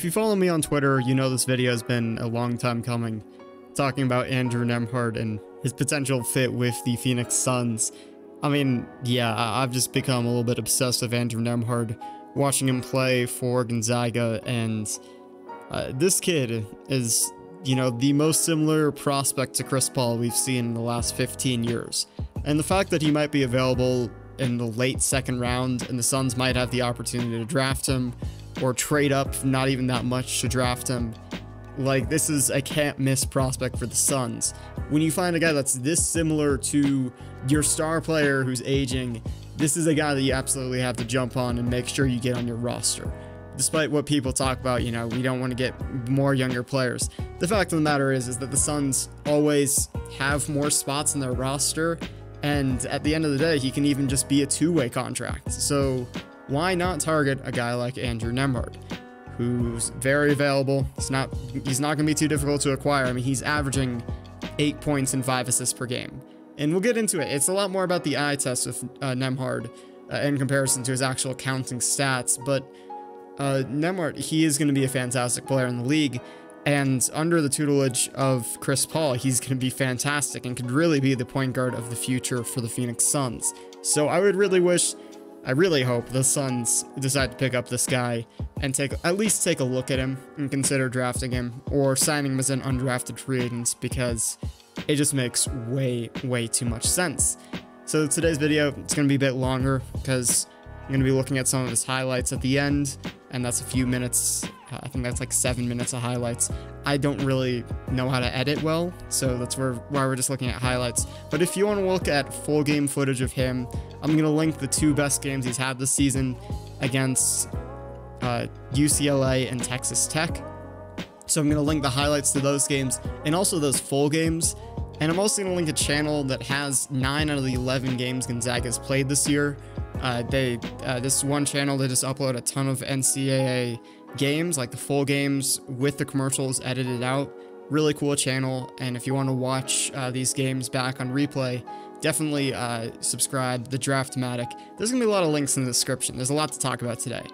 If you follow me on Twitter, you know this video has been a long time coming, talking about Andrew Nembhard and his potential fit with the Phoenix Suns. I mean, yeah, I've just become a little bit obsessed with Andrew Nembhard, watching him play for Gonzaga, and uh, this kid is, you know, the most similar prospect to Chris Paul we've seen in the last 15 years. And the fact that he might be available in the late second round and the Suns might have the opportunity to draft him or trade up not even that much to draft him. Like, this is a can't miss prospect for the Suns. When you find a guy that's this similar to your star player who's aging, this is a guy that you absolutely have to jump on and make sure you get on your roster. Despite what people talk about, you know, we don't want to get more younger players. The fact of the matter is, is that the Suns always have more spots in their roster, and at the end of the day, he can even just be a two-way contract. So why not target a guy like Andrew Nembhard, who's very available. He's not he's not going to be too difficult to acquire. I mean, he's averaging eight points and five assists per game, and we'll get into it. It's a lot more about the eye test with uh, Nembhard uh, in comparison to his actual counting stats, but uh, Nembhard he is going to be a fantastic player in the league. And under the tutelage of Chris Paul, he's going to be fantastic and could really be the point guard of the future for the Phoenix Suns. So I would really wish I really hope the Suns decide to pick up this guy and take at least take a look at him and consider drafting him or signing him as an undrafted free agent because it just makes way, way too much sense. So today's video, it's going to be a bit longer because I'm going to be looking at some of his highlights at the end, and that's a few minutes I think that's like seven minutes of highlights. I don't really know how to edit well, so that's where why we're just looking at highlights. But if you want to look at full game footage of him, I'm gonna link the two best games he's had this season against uh, UCLA and Texas Tech. So I'm gonna link the highlights to those games and also those full games. And I'm also gonna link a channel that has nine out of the 11 games Gonzaga's played this year. Uh, they uh, this one channel they just upload a ton of NCAA games, like the full games with the commercials edited out. Really cool channel, and if you want to watch uh, these games back on replay, definitely uh, subscribe. The Draftmatic. There's gonna be a lot of links in the description. There's a lot to talk about today.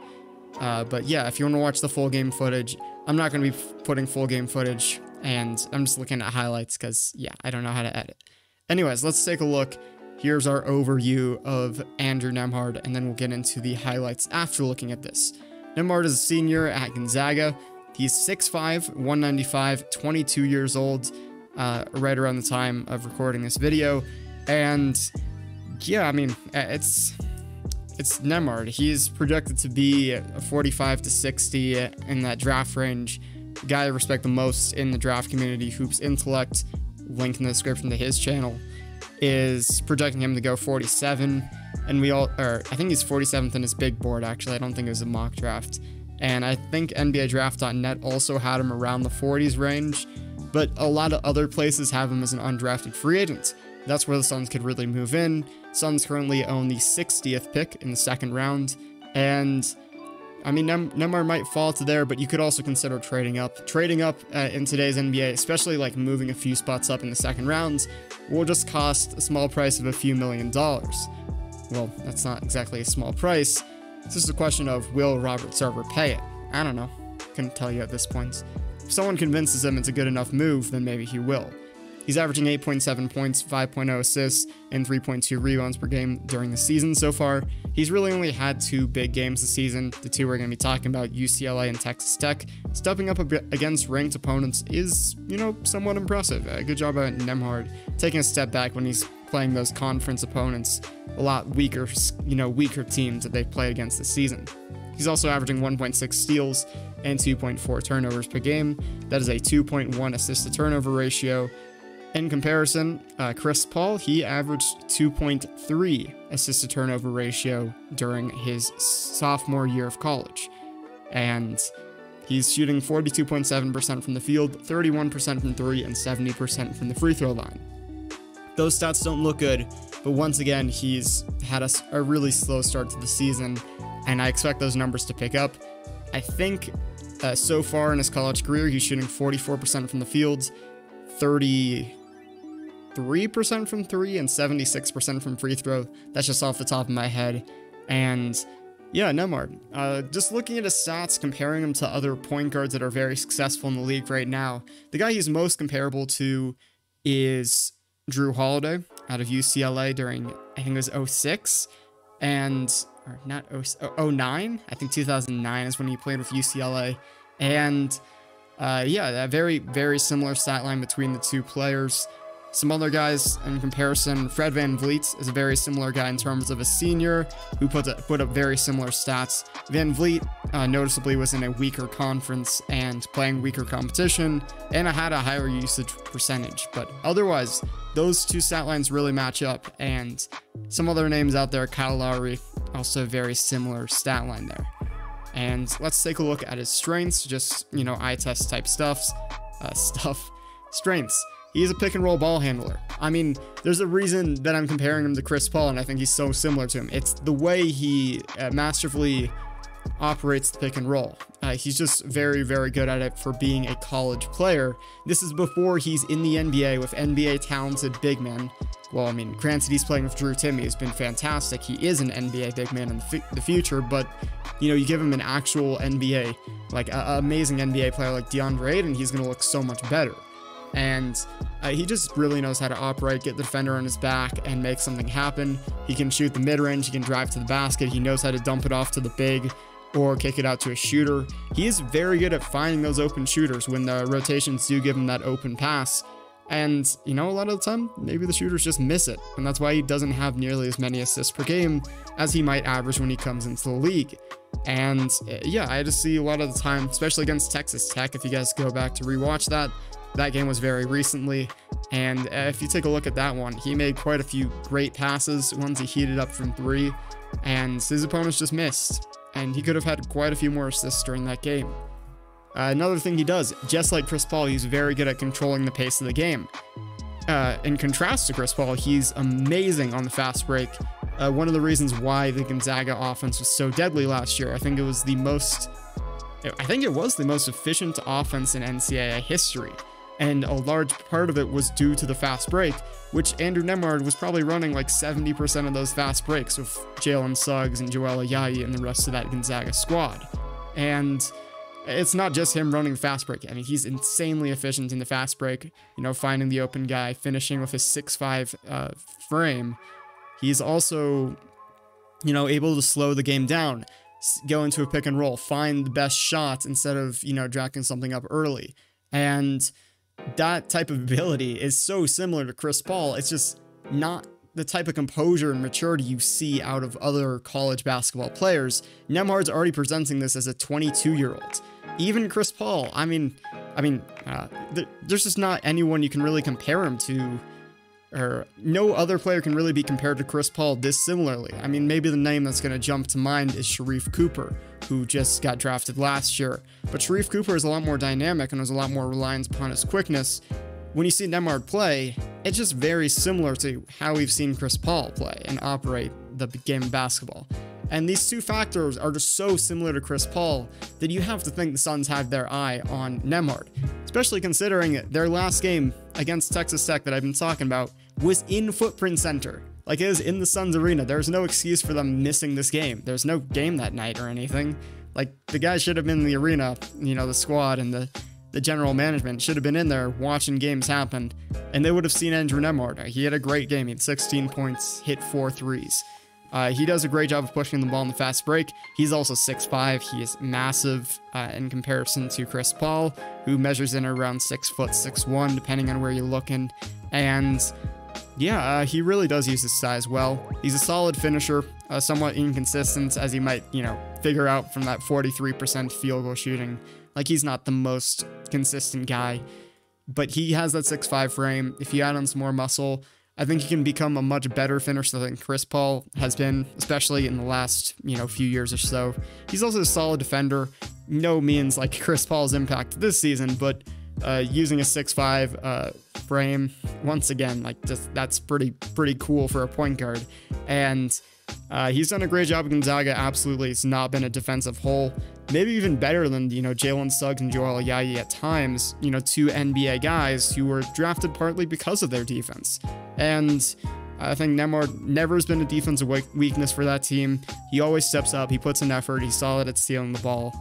Uh, but yeah, if you want to watch the full game footage, I'm not gonna be putting full game footage, and I'm just looking at highlights because yeah, I don't know how to edit. Anyways, let's take a look. Here's our overview of Andrew Nembhard, and then we'll get into the highlights after looking at this. Nembhard is a senior at Gonzaga. He's 6'5", 195, 22 years old, uh, right around the time of recording this video. And yeah, I mean, uh, it's it's Nembhard. He's projected to be a 45 to 60 in that draft range. guy I respect the most in the draft community, Hoops Intellect, link in the description to his channel, is projecting him to go 47 and we all, or I think he's 47th in his big board, actually. I don't think it was a mock draft. And I think NBA Draft.net also had him around the 40s range, but a lot of other places have him as an undrafted free agent. That's where the Suns could really move in. Suns currently own the 60th pick in the second round, and I mean, Nembhard might fall to there, but you could also consider trading up. Trading up uh, in today's NBA, especially like moving a few spots up in the second rounds, will just cost a small price of a few million dollars well, that's not exactly a small price. It's just a question of will Robert Sarver pay it? I don't know. Couldn't tell you at this point. If someone convinces him it's a good enough move, then maybe he will. He's averaging 8.7 points, 5.0 assists, and 3.2 rebounds per game during the season so far. He's really only had two big games this season. The two we're going to be talking about, UCLA and Texas Tech. Stepping up against ranked opponents is, you know, somewhat impressive. Uh, good job by Nembhard taking a step back when he's playing those conference opponents, a lot weaker, you know, weaker teams that they've played against this season. He's also averaging 1.6 steals and 2.4 turnovers per game. That is a 2.1 assist to turnover ratio. In comparison, uh, Chris Paul, he averaged 2.3 assist to turnover ratio during his sophomore year of college. And he's shooting 42.7% from the field, 31% from three, and 70% from the free throw line. Those stats don't look good, but once again, he's had a, a really slow start to the season, and I expect those numbers to pick up. I think uh, so far in his college career, he's shooting 44% from the field, 33% from three, and 76% from free throw. That's just off the top of my head. And yeah, Nembhard. Uh, just looking at his stats, comparing him to other point guards that are very successful in the league right now, the guy he's most comparable to is Jrue Holiday out of UCLA during, I think it was 06, and, or not 09, I think 2009 is when he played with UCLA. And uh, yeah, a very, very similar stat line between the two players. Some other guys in comparison, Fred Van VanVleet is a very similar guy in terms of a senior who put, a, put up very similar stats. VanVleet uh, noticeably was in a weaker conference and playing weaker competition and had a higher usage percentage. But otherwise, those two stat lines really match up. And some other names out there, Kyle Lowry, also very similar stat line there. And let's take a look at his strengths, just, you know, eye test type stuffs, uh, stuff, strengths. He's a pick and roll ball handler. I mean, there's a reason that I'm comparing him to Chris Paul, and I think he's so similar to him. It's the way he uh, masterfully operates the pick and roll. Uh, he's just very, very good at it for being a college player. This is before he's in the NBA with NBA talented big men. Well, I mean, granted, he's playing with Drew Timme, has been fantastic. He is an NBA big man in the, the future, but you know, you give him an actual NBA, like an amazing NBA player like DeAndre Ayton, he's going to look so much better. And uh, he just really knows how to operate, get the defender on his back, and make something happen. He can shoot the mid range, he can drive to the basket, he knows how to dump it off to the big or kick it out to a shooter. He is very good at finding those open shooters when the rotations do give him that open pass. And, you know, a lot of the time, maybe the shooters just miss it. And that's why he doesn't have nearly as many assists per game as he might average when he comes into the league. And uh, yeah, I just see a lot of the time, especially against Texas Tech, if you guys go back to rewatch that, that game was very recently. And uh, if you take a look at that one, he made quite a few great passes, ones he heated up from three, and his opponents just missed. And he could have had quite a few more assists during that game. Uh, another thing he does, just like Chris Paul, he's very good at controlling the pace of the game. Uh, in contrast to Chris Paul, he's amazing on the fast break. Uh, one of the reasons why the Gonzaga offense was so deadly last year, I think it was the most, I think it was the most efficient offense in NCAA history. And a large part of it was due to the fast break, which Andrew Nembhard was probably running like 70% of those fast breaks with Jalen Suggs and Joel Ayayi and the rest of that Gonzaga squad. And it's not just him running the fast break. I mean, he's insanely efficient in the fast break, you know, finding the open guy, finishing with his 6'5 uh, frame. He's also, you know, able to slow the game down, go into a pick and roll, find the best shot instead of, you know, jacking something up early. And that type of ability is so similar to Chris Paul. It's just not the type of composure and maturity you see out of other college basketball players. Nembhard's already presenting this as a 22 year old even Chris Paul. I mean, I mean, uh, th there's just not anyone you can really compare him to, or no other player can really be compared to Chris Paul this similarly. I mean, maybe the name that's going to jump to mind is Sharife Cooper, who just got drafted last year. But Sharife Cooper is a lot more dynamic and has a lot more reliance upon his quickness. When you see Nembhard play, it's just very similar to how we've seen Chris Paul play and operate the game of basketball. And these two factors are just so similar to Chris Paul that you have to think the Suns have their eye on Nembhard, especially considering their last game against Texas Tech that I've been talking about was in Footprint Center. Like it was in the Suns arena. There's no excuse for them missing this game. There's no game that night or anything. Like the guys should have been in the arena, you know, the squad and the the general management should have been in there watching games happen, and they would have seen Andrew Nembhard. He had a great game. He had 16 points, hit four threes. Uh, he does a great job of pushing the ball in the fast break. He's also 6'5". He is massive uh, in comparison to Chris Paul, who measures in around 6 foot 6'1", depending on where you're looking. And yeah, uh, he really does use his size well. He's a solid finisher, uh, somewhat inconsistent, as you might, you know, figure out from that 43% field goal shooting. Like, he's not the most consistent guy, but he has that 6'5 frame. If you add on some more muscle, I think he can become a much better finisher than Chris Paul has been, especially in the last, you know, few years or so. He's also a solid defender. No means like Chris Paul's impact this season, but uh, using a 6'5 uh, frame, once again, like just, that's pretty pretty cool for a point guard. And uh, he's done a great job Gonzaga. Absolutely, it's not been a defensive hole. Maybe even better than you know Jalen Suggs and Joel Ayayi at times. You know, two NBA guys who were drafted partly because of their defense. And I think Nembhard never has been a defensive weakness for that team. He always steps up, he puts in effort, he's solid at stealing the ball.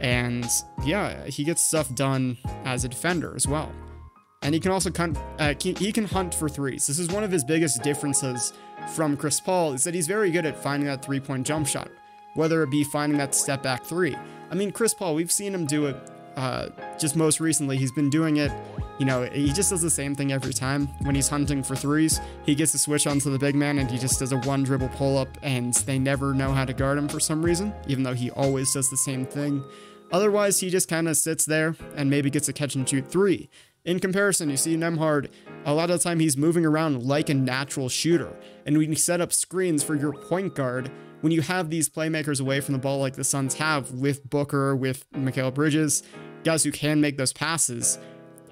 And yeah, he gets stuff done as a defender as well. And he can also uh, he can hunt for threes. This is one of his biggest differences from Chris Paul is that he's very good at finding that three-point jump shot, whether it be finding that step back three. I mean, Chris Paul, we've seen him do it uh, just most recently. He's been doing it, you know, he just does the same thing every time. When he's hunting for threes, he gets to switch onto the big man and he just does a one dribble pull up and they never know how to guard him for some reason, even though he always does the same thing. Otherwise, he just kind of sits there and maybe gets a catch and shoot three. In comparison, you see Nembhard, a lot of the time he's moving around like a natural shooter. And when you set up screens for your point guard, when you have these playmakers away from the ball like the Suns have with Booker, with Mikal Bridges, guys who can make those passes,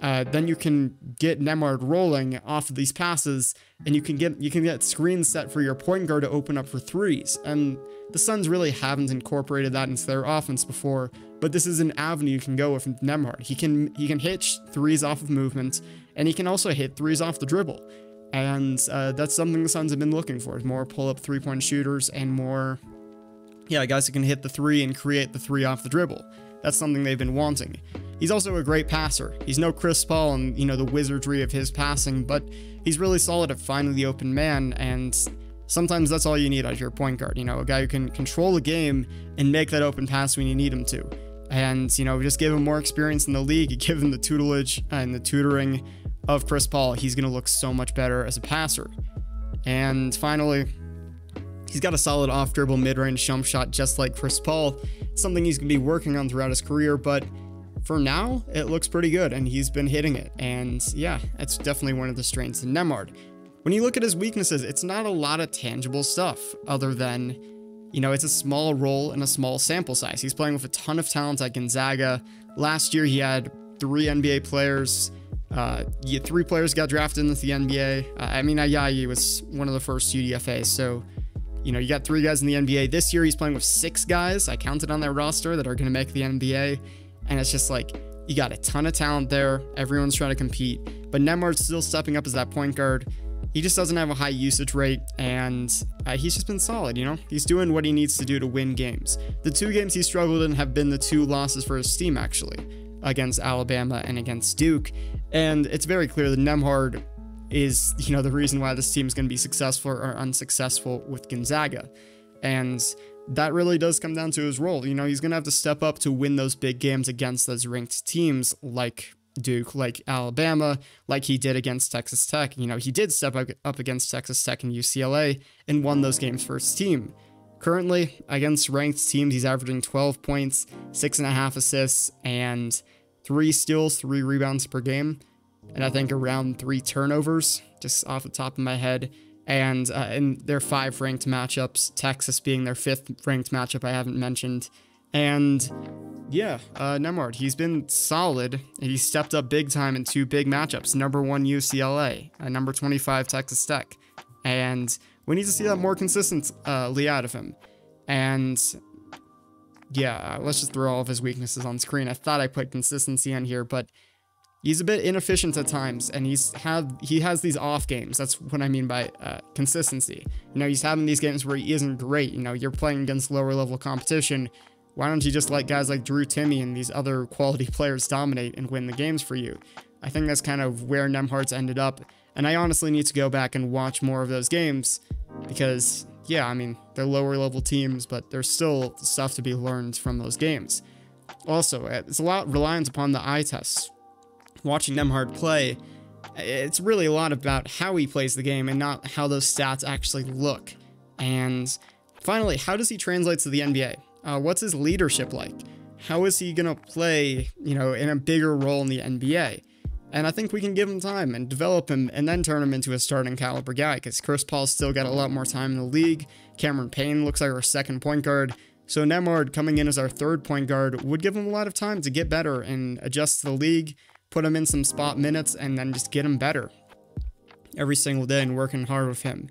uh, then you can get Nembhard rolling off of these passes, and you can get you can get screens set for your point guard to open up for threes. And the Suns really haven't incorporated that into their offense before, but this is an avenue you can go with Nembhard. He can he can hit threes off of movement, and he can also hit threes off the dribble. And uh, that's something the Suns have been looking for: more pull-up three-point shooters and more, yeah, guys who can hit the three and create the three off the dribble. That's something they've been wanting. He's also a great passer. He's no Chris Paul and, you know, the wizardry of his passing, but he's really solid at finding the open man, and sometimes that's all you need as your point guard. You know, a guy who can control the game and make that open pass when you need him to. And, you know, just give him more experience in the league, give him the tutelage and the tutoring of Chris Paul. He's going to look so much better as a passer. And finally, He's got a solid off dribble mid range jump shot just like Chris Paul, something he's going to be working on throughout his career, but for now, it looks pretty good and he's been hitting it. And yeah, it's definitely one of the strengths in Nembhard. When you look at his weaknesses, it's not a lot of tangible stuff other than, you know, it's a small role and a small sample size. He's playing with a ton of talent at Gonzaga. Last year, he had three NBA players. Uh, three players got drafted into the NBA. Uh, I mean, Ayayi was one of the first UDFAs, so you know, you got three guys in the NBA. This year, he's playing with six guys. I counted on their roster that are going to make the NBA. And it's just like, you got a ton of talent there. Everyone's trying to compete. But Nembhard's still stepping up as that point guard. He just doesn't have a high usage rate, and uh, he's just been solid, you know? He's doing what he needs to do to win games. The two games he struggled in have been the two losses for his team, actually, against Alabama and against Duke. And it's very clear that Nembhard is, you know, the reason why this team is going to be successful or unsuccessful with Gonzaga. And that really does come down to his role. You know, he's going to have to step up to win those big games against those ranked teams like Duke, like Alabama, like he did against Texas Tech. You know, he did step up against Texas Tech and UCLA and won those games for his team. Currently, against ranked teams, he's averaging 12 points, six and a half assists, and three steals, three rebounds per game and I think around three turnovers, just off the top of my head. And uh, in their five ranked matchups, Texas being their fifth ranked matchup, I haven't mentioned. And yeah, uh, Nembhard, he's been solid. He stepped up big time in two big matchups number one, UCLA, and number 25, Texas Tech. And we need to see that more consistently out of him. And yeah, let's just throw all of his weaknesses on screen. I thought I put consistency on here, but he's a bit inefficient at times and he's had he has these off games. That's what i mean by uh, consistency. You know he's having these games where he isn't great. You know you're playing against lower level competition. Why don't you just let guys like drew Timme and these other quality players dominate and win the games for you? I think that's kind of where nembhard's ended up and i honestly need to go back and watch more of those games because yeah i mean they're lower level teams but there's still stuff to be learned from those games. Also it's a lot reliant upon the eye tests watching Nembhard play, it's really a lot about how he plays the game and not how those stats actually look. And finally, how does he translate to the NBA? Uh, what's his leadership like? How is he going to play, you know, in a bigger role in the NBA? And I think we can give him time and develop him and then turn him into a starting caliber guy because Chris Paul's still got a lot more time in the league. Cameron Payne looks like our second point guard. So Nembhard coming in as our third point guard would give him a lot of time to get better and adjust to the league put him in some spot minutes, and then just get him better every single day and working hard with him.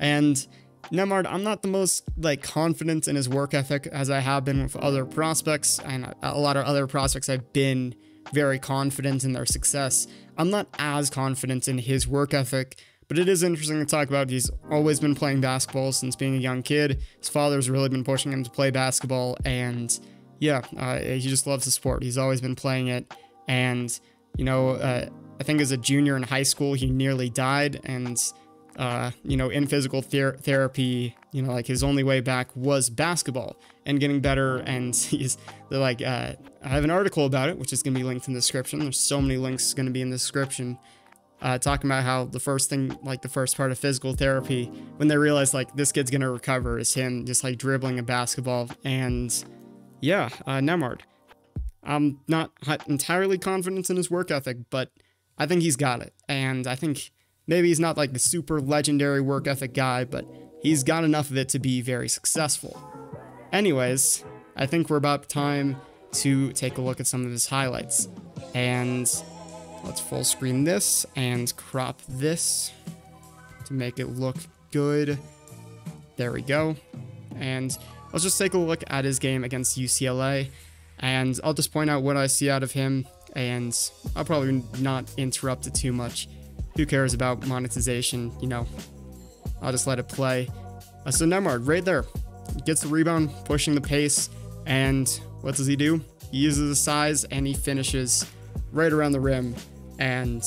And Nembhard, I'm not the most like confident in his work ethic as I have been with other prospects, and a lot of other prospects I've been very confident in their success. I'm not as confident in his work ethic, But it is interesting to talk about. He's always been playing basketball since being a young kid. His father's really been pushing him to play basketball, and yeah, uh, he just loves the sport. He's always been playing it, and you know, uh, I think as a junior in high school, he nearly died, and uh, you know, in physical ther- therapy, you know, like his only way back was basketball and getting better. And he's like, uh, I have an article about it, which is going to be linked in the description. There's so many links going to be in the description. Uh, talking about how the first thing, like the first part of physical therapy, when they realize like this kid's gonna recover, is him just like dribbling a basketball. And yeah, uh, Nembhard. I'm not entirely confident in his work ethic, but I think he's got it. And I think maybe he's not like the super legendary work ethic guy, but he's got enough of it to be very successful. Anyways, I think we're about time to take a look at some of his highlights. And let's full screen this and crop this to make it look good. There we go. And let's just take a look at his game against UCLA. And I'll just point out what I see out of him. And I'll probably not interrupt it too much. Who cares about monetization? You know, I'll just let it play. Uh, so Nembhard, right there, gets the rebound, pushing the pace, and what does he do? He uses his size and he finishes right around the rim. And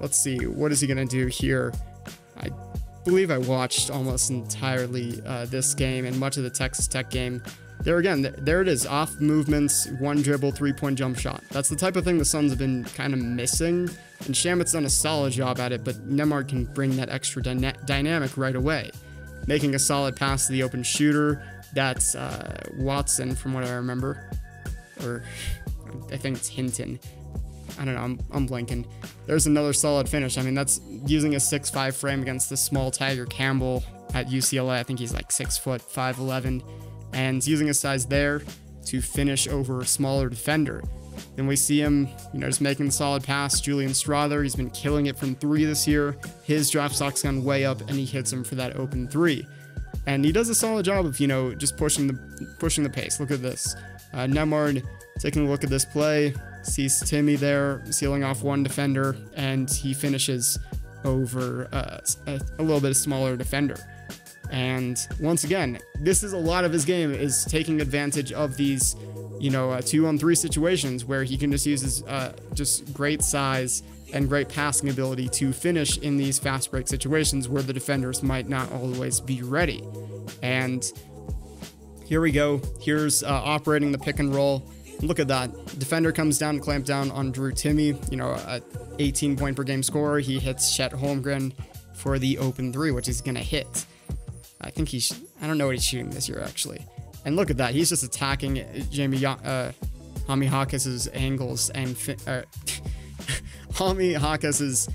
let's see, what is he gonna do here? I believe I watched almost entirely uh, this game and much of the Texas Tech game. There again, there it is, off movements, one dribble, three-point jump shot. That's the type of thing the Suns have been kind of missing, and Shamet's done a solid job at it, but Nembhard can bring that extra dyna dynamic right away making a solid pass to the open shooter. That's uh, Watson, from what I remember. Or I think it's Hinton. I don't know, I'm, I'm blanking. There's another solid finish. I mean, that's using a six-five frame against the small Tiger Campbell at UCLA. I think he's like 6 foot 5'11. And using his size there to finish over a smaller defender. Then we see him, you know, just making the solid pass. Julian Strawther, he's been killing it from three this year. His draft stock's gone way up, and he hits him for that open three. And he does a solid job of, you know, just pushing the pushing the pace. Look at this. Uh, Nembhard taking a look at this play, sees Timme there sealing off one defender, and he finishes over uh, a, a little bit of smaller defender. And once again, this is a lot of his game is taking advantage of these you know, uh, two on three situations where he can just use his uh, just great size and great passing ability to finish in these fast break situations where the defenders might not always be ready. And here we go. Here's uh, operating the pick and roll. Look at that. Defender comes down to clamp down on Drew Timme, you know, a 18 point per game scorer. He hits Chet Holmgren for the open three, which he's going to hit. I think he's, I don't know what he's shooting this year actually. And look at that. He's just attacking Jamie uh, Jaime Jaquez's angles and uh, Jaime Jaquez's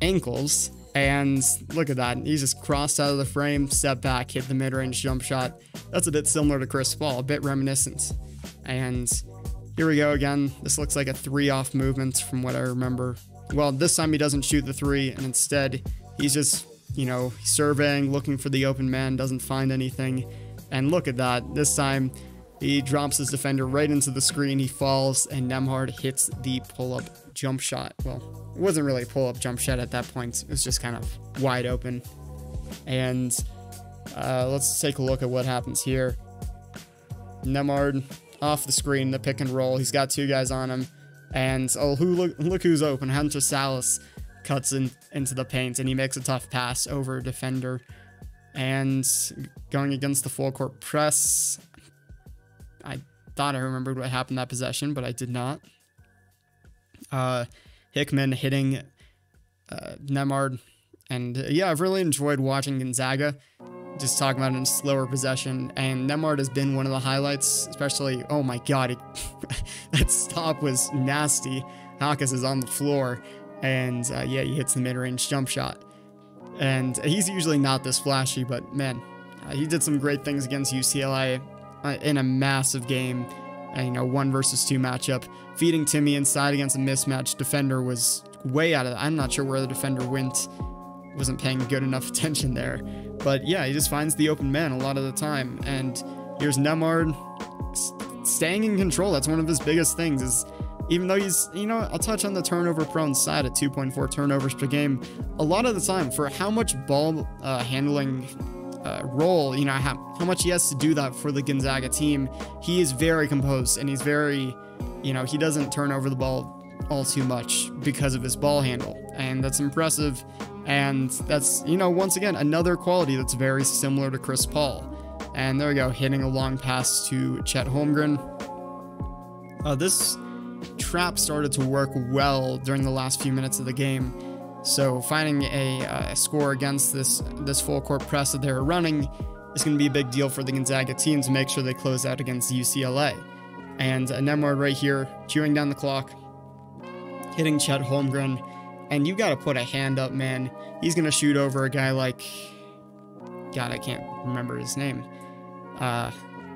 ankles. And look at that. He's just crossed out of the frame, step back, hit the mid range jump shot. That's a bit similar to Chris Paul, a bit reminiscent. And here we go again. This looks like a three off movement from what I remember. Well, this time he doesn't shoot the three, and instead he's just, you know, surveying, looking for the open man, doesn't find anything and look at that. This time, he drops his defender right into the screen. He falls, and Nembhard hits the pull-up jump shot. Well, it wasn't really a pull-up jump shot at that point. It was just kind of wide open. And uh, let's take a look at what happens here. Nembhard off the screen, the pick and roll. He's got two guys on him. And oh, who look, look who's open. Hunter Sallis cuts in, into the paint, and he makes a tough pass over a defender. And going against the full court press, I thought I remembered what happened that possession, but I did not. Uh, Hickman hitting uh, Nembhard. And uh, yeah, I've really enjoyed watching Gonzaga. Just talking about it in slower possession. And Nembhard has been one of the highlights, especially, oh my god, it, that stop was nasty. Jaquez is on the floor. And uh, yeah, he hits the mid range jump shot. And he's usually not this flashy, but man, uh, he did some great things against UCLA uh, in a massive game. Uh, you know, one versus two matchup. Feeding Timme inside against a mismatched defender was way out of. I'm not sure where the defender went. Wasn't paying good enough attention there. But yeah, he just finds the open man a lot of the time. And here's Nembhard staying in control. That's one of his biggest things is even though he's, you know, I'll touch on the turnover prone side at 2.4 turnovers per game. A lot of the time, for how much ball uh, handling uh, role, you know, how, how much he has to do that for the Gonzaga team, he is very composed and he's very, you know, he doesn't turn over the ball all too much because of his ball handle. And that's impressive. And that's, you know, once again, another quality that's very similar to Chris Paul. And there we go, hitting a long pass to Chet Holmgren. Uh, this trap started to work well during the last few minutes of the game. So finding a, uh, score against this this full court press that they were running is going to be a big deal for the Gonzaga team to make sure they close out against UCLA. And uh, right here, chewing down the clock, hitting Chet Holmgren, and you got to put a hand up, man. He's going to shoot over a guy like, God, I can't remember his name. Uh,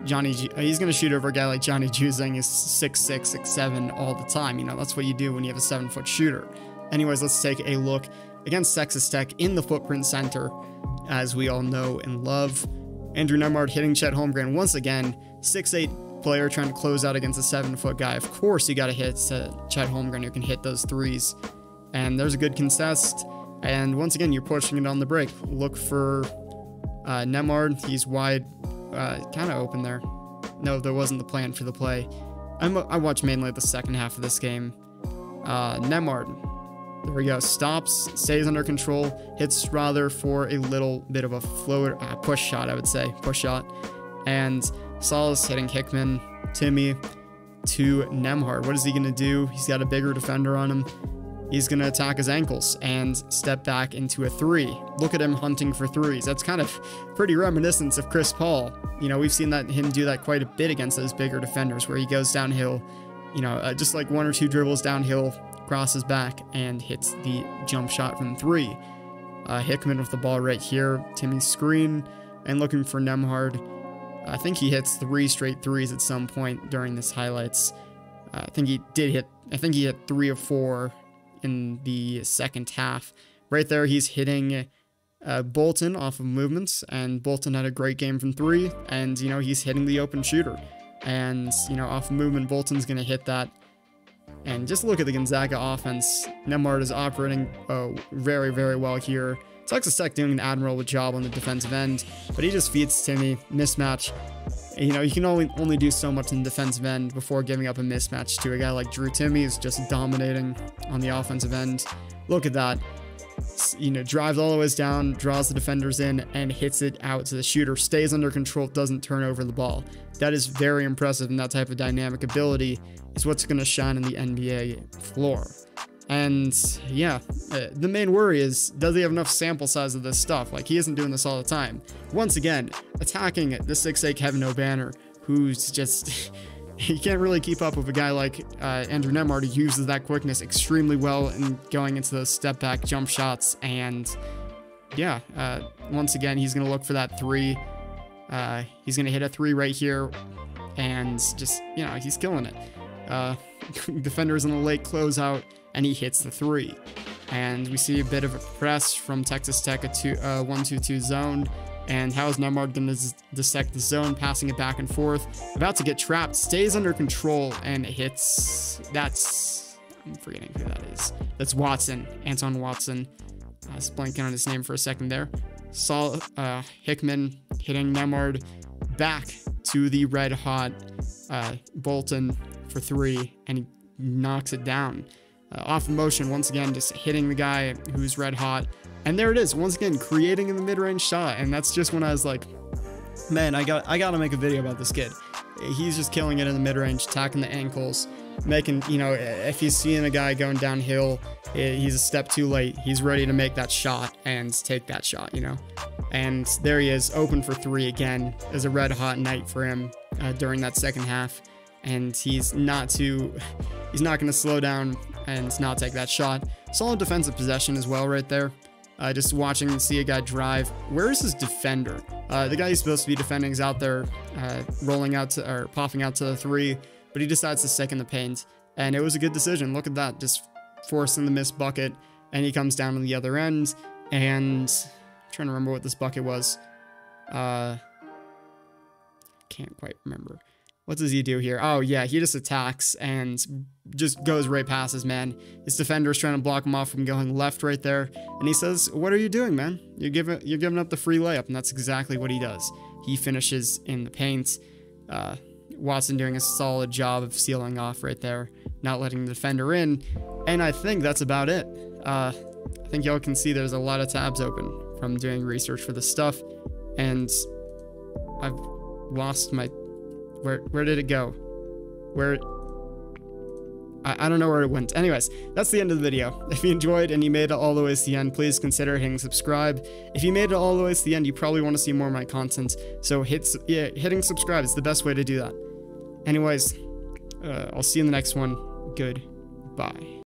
Johnny, G he's going to shoot over a guy like Johnny Juzang is 6'6", 6'7", all the time. You know, that's what you do when you have a seven-foot shooter. Anyways, let's take a look against Texas Tech in the Footprint Center, as we all know and love. Andrew Nembhard hitting Chet Holmgren once again, 6'8", player trying to close out against a seven foot guy. Of course, you got to hit uh, Chet Holmgren who can hit those threes. And there's a good contest. And once again, you're pushing it on the break. Look for uh, Nembhard. He's wide, uh, kind of open there. No, there wasn't the plan for the play. I'm, I watched mainly the second half of this game. Uh, Nembhard, there we go. Stops, stays under control, hits Strawther for a little bit of a float, uh, push shot, I would say, push shot. And Sallis hitting Hickman, Timme, to Nembhard. What is he going to do? He's got a bigger defender on him. He's going to attack his ankles and step back into a three. Look at him hunting for threes. That's kind of pretty reminiscent of Chris Paul. You know, we've seen that him do that quite a bit against those bigger defenders where he goes downhill, you know, uh, just like one or two dribbles downhill, crosses back and hits the jump shot from three. Uh, Hickman with the ball right here. Timme's screen and looking for Nembhard. I think he hits three straight threes at some point during this highlights. Uh, I think he did hit, I think he hit three or four in the second half. Right there, he's hitting uh, Bolton off of movements, and Bolton had a great game from three, and, you know, he's hitting the open shooter. And, you know, off of movement, Bolton's going to hit that. And just look at the Gonzaga offense. Nembhard is operating uh, very, very well here. Texas Tech doing an admirable job on the defensive end, but he just feeds Timme. Mismatch. You know, you can only only do so much in the defensive end before giving up a mismatch to a guy like Drew Timme who's just dominating on the offensive end. Look at that. You know, drives all the way down, draws the defenders in, and hits it out to the shooter. Stays under control, doesn't turn over the ball. That is very impressive, and that type of dynamic ability is what's going to shine in the NBA floor. And yeah, uh, the main worry is does he have enough sample size of this stuff? Like, he isn't doing this all the time. Once again, attacking the 6'8 Kevin Obanor, who's just. he can't really keep up with a guy like uh, Andrew Nembhard who uses that quickness extremely well in going into those step back jump shots. And yeah, uh, once again, he's going to look for that three. Uh, he's going to hit a three right here. And just, you know, he's killing it. Uh, defenders in the late closeout and he hits the three. And we see a bit of a press from Texas Tech, a 1-2-2 uh, zone. And how is Nembhard going to dissect the zone, passing it back and forth? About to get trapped, stays under control, and hits. That's. I'm forgetting who that is. That's Watson, Anton Watson. I was blanking on his name for a second there. Saw uh, Hickman hitting Nembhard back to the red hot uh, Bolton for three, and he knocks it down uh, off motion once again, just hitting the guy who's red hot. And there it is, once again, creating in the mid-range shot. And that's just when I was like, man, I got I got to make a video about this kid. He's just killing it in the mid-range, attacking the ankles, making, you know, if he's seeing a guy going downhill, eh, he's a step too late. He's ready to make that shot and take that shot, you know. And there he is, open for three again. Is a red hot night for him uh, during that second half. And he's not too, he's not going to slow down and not take that shot. Solid defensive possession as well right there. Uh, just watching see a guy drive. Where is his defender? Uh, the guy he's supposed to be defending is out there uh, rolling out to, or popping out to the three, but he decides to stick in the paint. And it was a good decision. Look at that, just forcing the missed bucket. And he comes down on the other end. And I'm trying to remember what this bucket was. Uh, can't quite remember. What does he do here? Oh yeah, he just attacks and just goes right past his man. His defender's trying to block him off from going left right there, and he says, "What are you doing, man? You're giving you're giving up the free layup," and that's exactly what he does. He finishes in the paint. Uh, Watson doing a solid job of sealing off right there, not letting the defender in, and I think that's about it. Uh, I think y'all can see there's a lot of tabs open from doing research for this stuff, and I've lost my where where did it go? Where I, I don't know where it went. Anyways, that's the end of the video. If you enjoyed and you made it all the way to the end, please consider hitting subscribe. If you made it all the way to the end, you probably want to see more of my content. So hit yeah, hitting subscribe is the best way to do that. Anyways, uh, I'll see you in the next one. Goodbye.